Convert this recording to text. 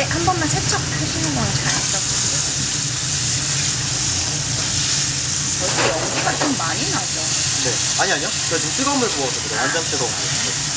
네, 한 번만 세척 하시는 거는 잘했죠. 여기 연기가 좀 많이 나죠. 네. 아니, 아니요. 제가 지금 뜨거운 물 부어서 그래요. 완전 뜨거운 물.